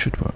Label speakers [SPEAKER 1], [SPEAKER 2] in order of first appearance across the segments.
[SPEAKER 1] Should work.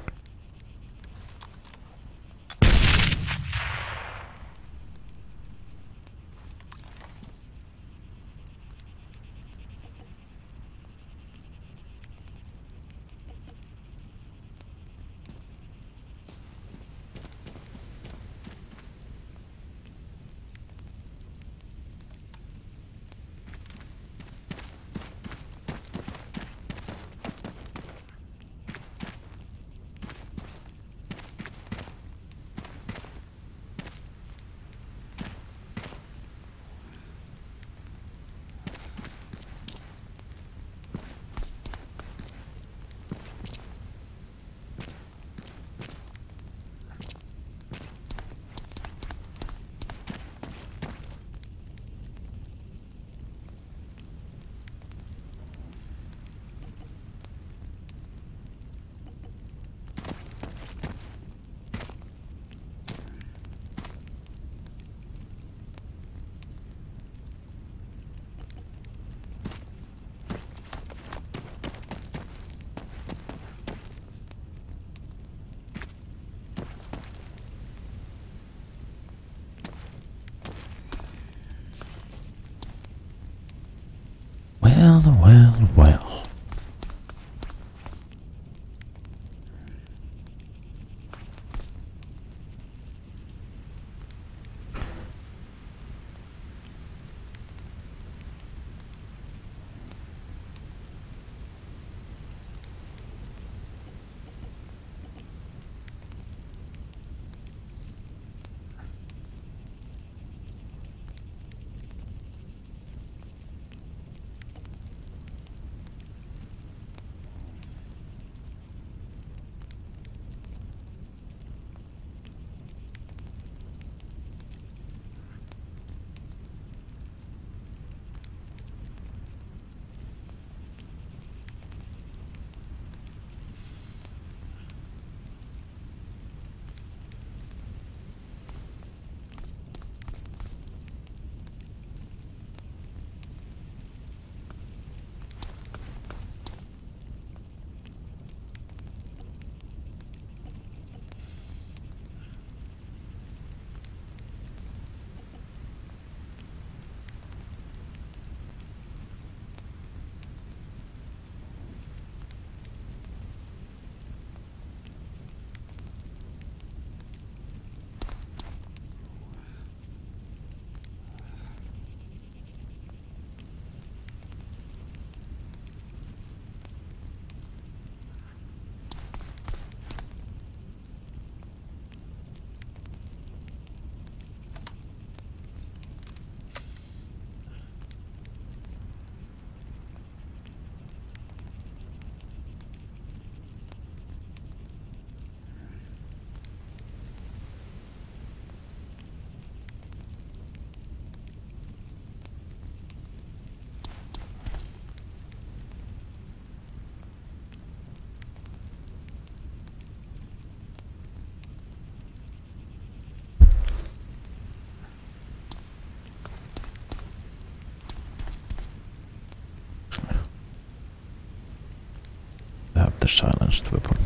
[SPEAKER 1] The silenced weapon.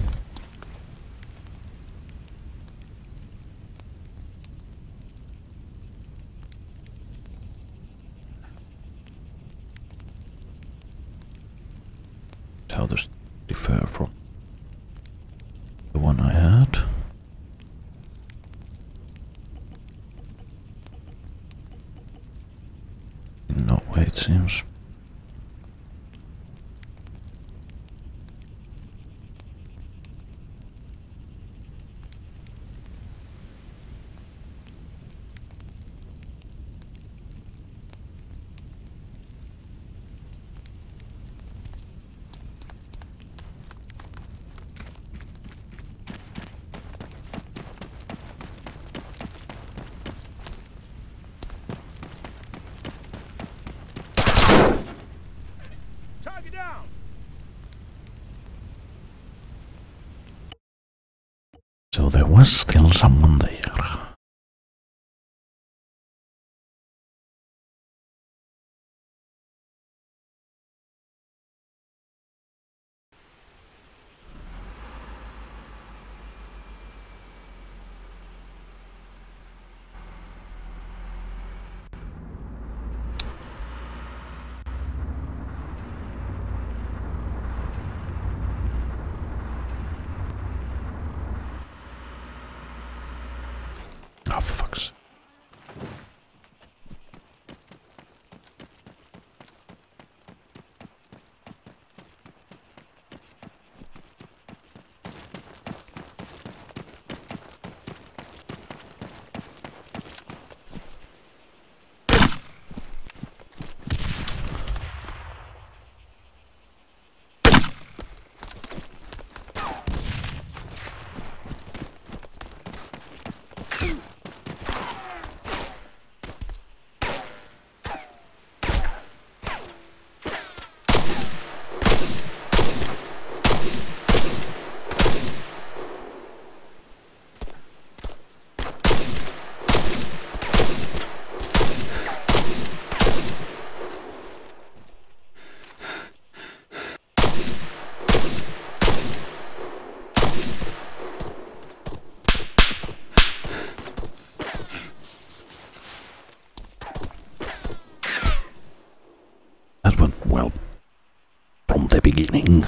[SPEAKER 1] How does it differ from the one I had? In no way, it seems. There was still someone there. Well from the beginning.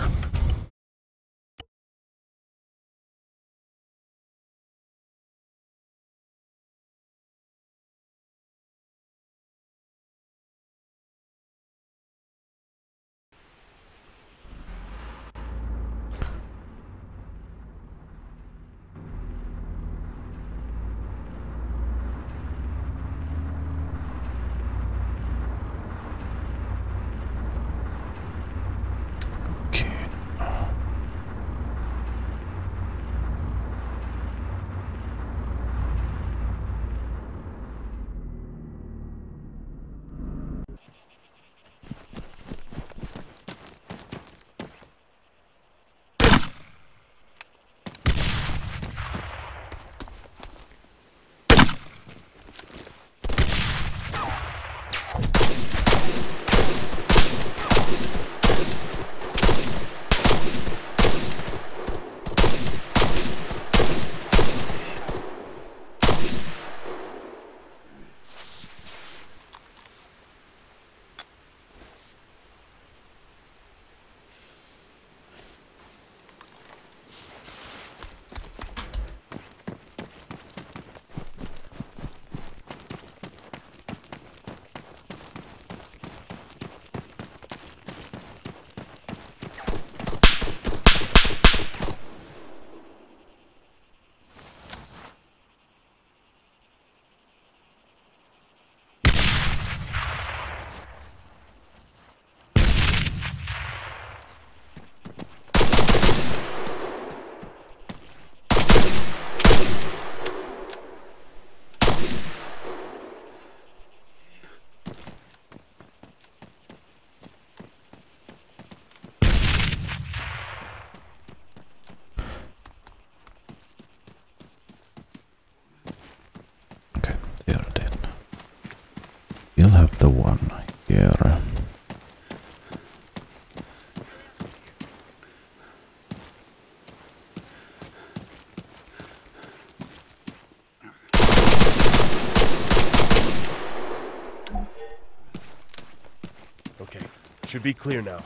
[SPEAKER 2] Should be clear now.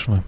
[SPEAKER 1] Actually.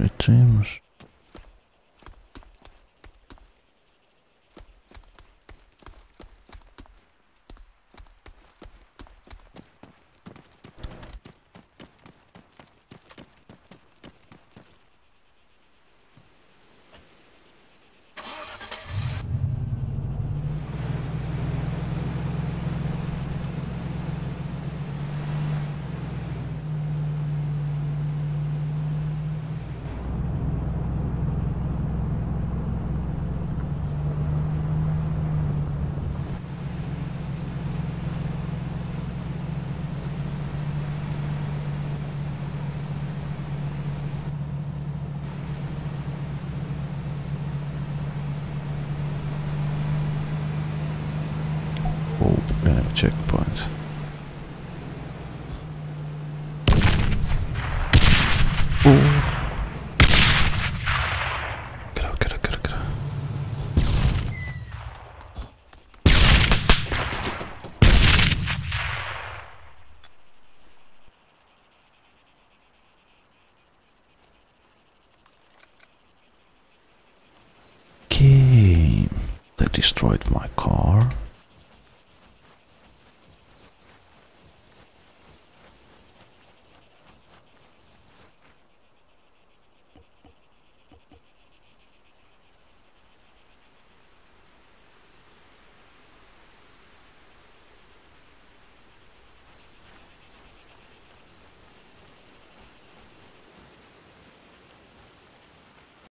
[SPEAKER 1] It seems. Oh, we have a checkpoint. Oh. Get out, get out, get out, get out. Okay, they destroyed my car.